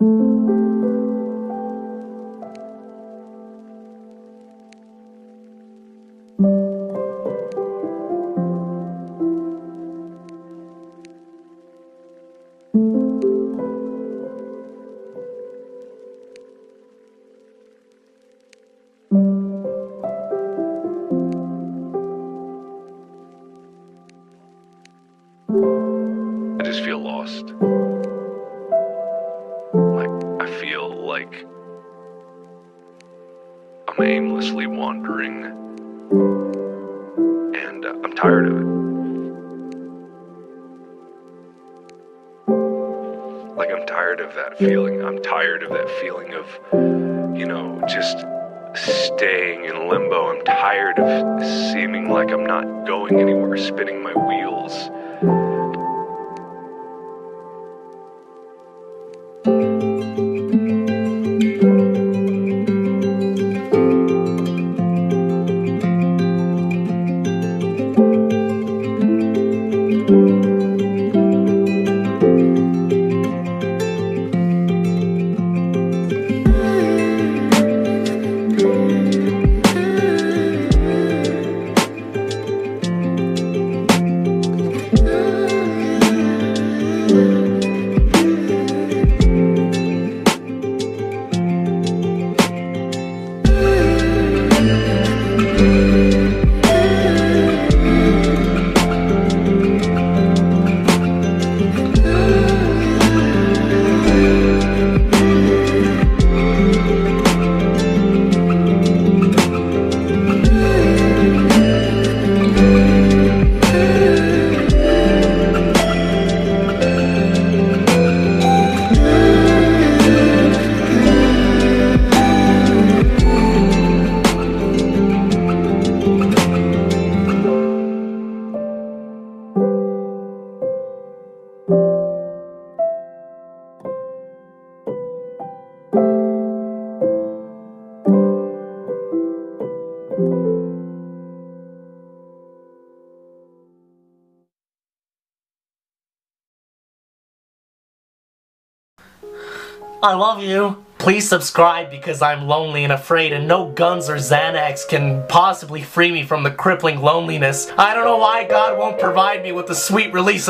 I just feel lost. Like I'm aimlessly wandering, and uh, I'm tired of it. Like, I'm tired of that feeling. I'm tired of that feeling of, you know, just staying in limbo. I'm tired of seeming like I'm not going anywhere, spinning my wheels. I love you. Please subscribe because I'm lonely and afraid and no guns or Xanax can possibly free me from the crippling loneliness. I don't know why God won't provide me with the sweet release